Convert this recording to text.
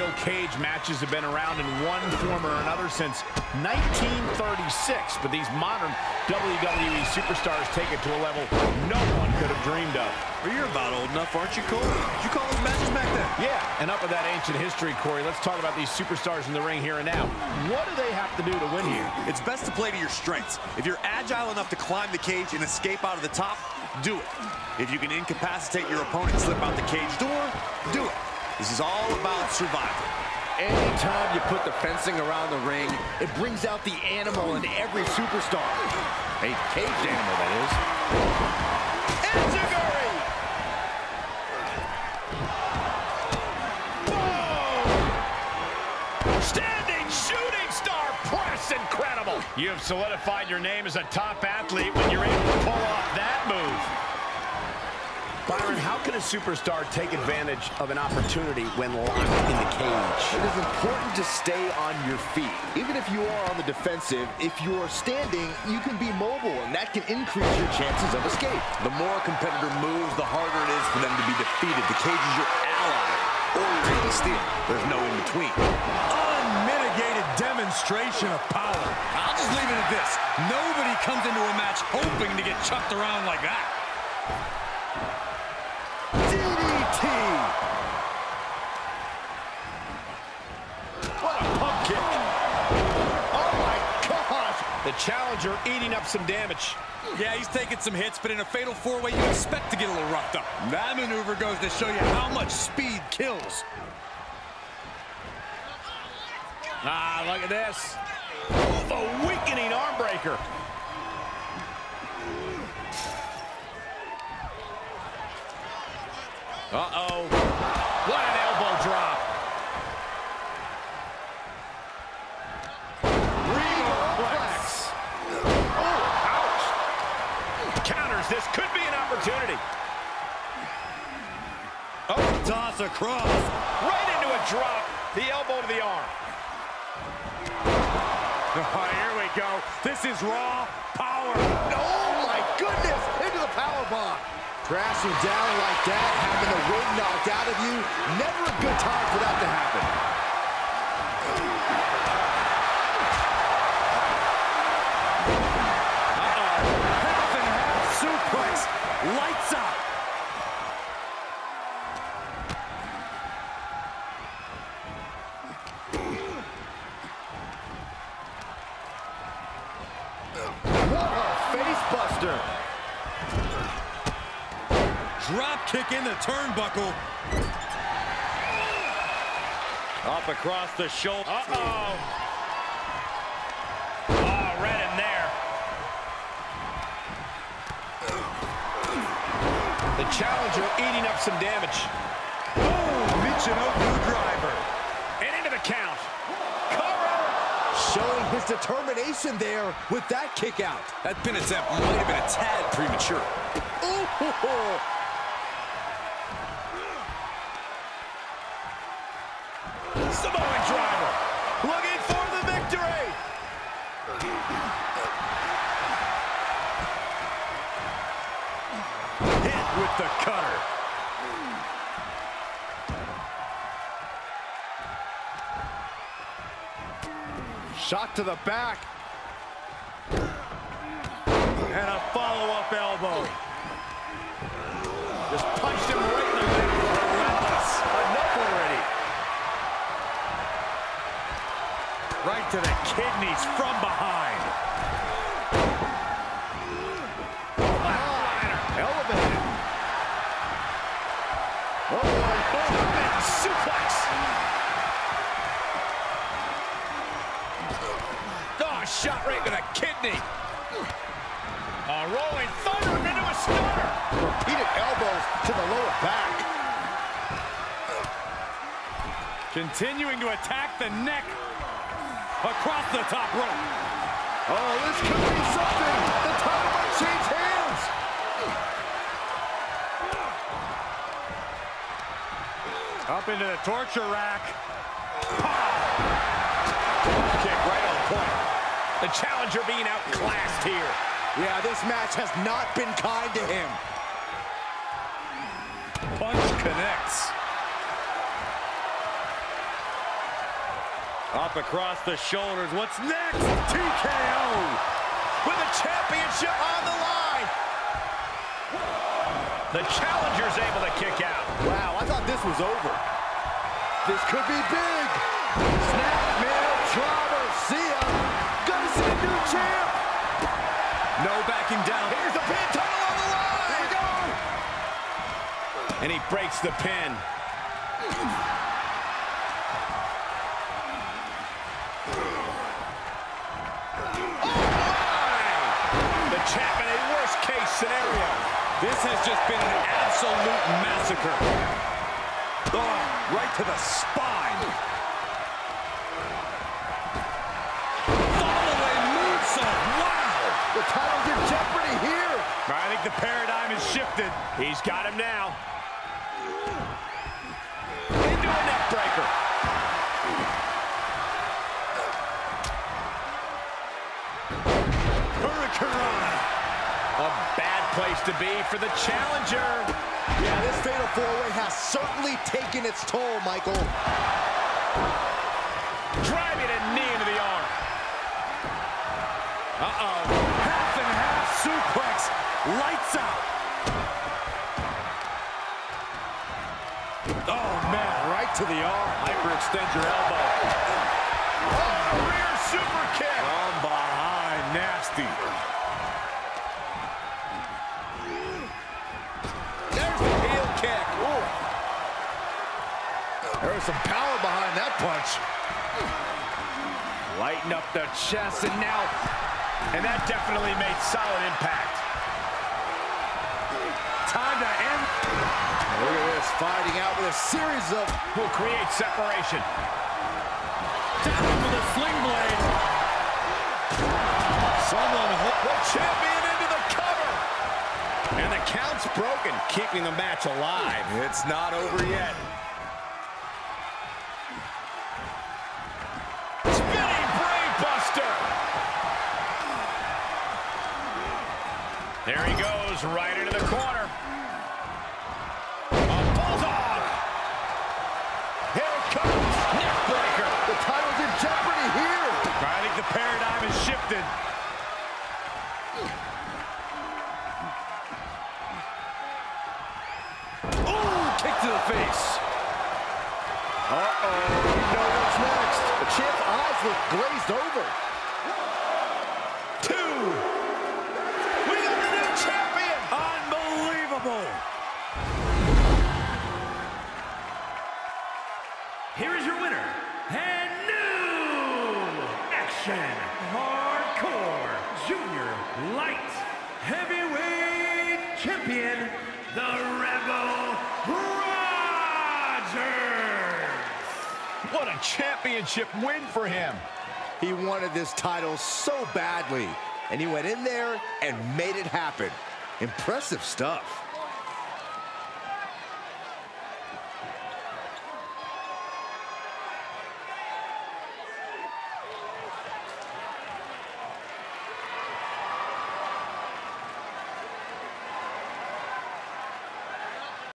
Steel cage matches have been around in one form or another since 1936, but these modern WWE superstars take it to a level no one could have dreamed of. Well, you're about old enough, aren't you, Cole? Did you call those matches back then? Yeah, and up with that ancient history, Corey, let's talk about these superstars in the ring here and now. What do they have to do to win here? It's best to play to your strengths. If you're agile enough to climb the cage and escape out of the top, do it. If you can incapacitate your opponent, slip out the cage door, do it. This is all about survival. Anytime you put the fencing around the ring, it brings out the animal in every superstar. A caged animal, that is. Standing shooting star press, incredible. You have solidified your name as a top athlete when you're able to pull off that move. Byron, how can a superstar take advantage of an opportunity when locked in the cage? It is important to stay on your feet. Even if you are on the defensive, if you are standing, you can be mobile, and that can increase your chances of escape. The more a competitor moves, the harder it is for them to be defeated. The cage is your ally, or you're ready to steal. There's no in-between. Unmitigated demonstration of power. I'll just leave it at this. Nobody comes into a match hoping to get chucked around like that. Challenger eating up some damage. Yeah, he's taking some hits, but in a fatal four-way, you expect to get a little roughed up. That maneuver goes to show you how much speed kills. Ah, look at this. Oh, the weakening arm breaker. Uh-oh. What an elbow drop. Reflex. Oh, ouch. Counters. This could be an opportunity. Oh, toss across. Right into a drop. The elbow to the arm. Oh, here we go. This is raw power. Oh, my goodness! Into the power bomb. Crashing down like that, having the wind knocked out of you, never a good time for that to happen. Kick in the turnbuckle. Up across the shoulder. Uh-oh. Oh, ah, red in there. The challenger eating up some damage. Oh, Michinoku driver. And into the count. Cover. Showing his determination there with that kick out. That pin attempt might have been a tad premature. Ooh, Samoan driver. Looking for the victory. Hit with the cutter. Shot to the back. And a follow-up elbow. To the kidneys from behind. Oh, Elevated. Oh, Big suplex. Oh, shot right to the kidney. A rolling thunder into a stunner. Repeated elbows to the lower back. Continuing to attack the neck. Across the top rope. Oh, this could be something. The title might change hands. Up into the torture rack. Kick right on point. The challenger being outclassed here. Yeah, this match has not been kind to him. Punch connects. Up across the shoulders. What's next? TKO. With the championship on the line. The challenger's able to kick out. Wow, I thought this was over. This could be big. Snap, mill, driver, see ya. Gonna see a new champ. No backing down. Here's the pin title on the line. Here we go. And he breaks the pin. Worst case scenario. This has just been an absolute massacre. Oh, right to the spine. Fallaway moonsault. Wow. The title's in jeopardy here. I think the paradigm has shifted. He's got him now. For the challenger. Yeah, this fatal four-way has certainly taken its toll, Michael. Driving a knee into the arm. Uh-oh. Half and half suplex. Lights out. Oh, man. Right to the arm. Hyperextend your elbow. Oh, rear super kick. From behind. Nasty. Some power behind that punch. Lighten up the chest and now, and that definitely made solid impact. Time to end. Look at this, fighting out with a series of... Will create separation. Down with a sling blade. Someone The champion into the cover. And the count's broken, keeping the match alive. It's not over yet. Brain. There he goes, right into the corner. A bulldog. Here it comes. Neck breaker. The title's in jeopardy here. I think the paradigm has shifted. Ooh, kick to the face. Uh-oh, you know what's next. The champ's eyes look glazed over. Light Heavyweight Champion, the Rebel Rogers. What a championship win for him. He wanted this title so badly, and he went in there and made it happen. Impressive stuff.